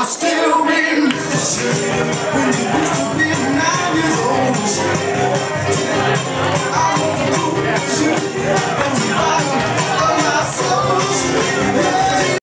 I still remember when you used to be nine years old. I